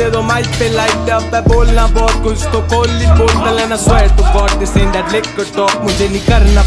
mic पे light up है बोलना बहुत कुछ तो खोल ली बोतल है ना स्वेट तो god this in that liquid talk मुझे नहीं करना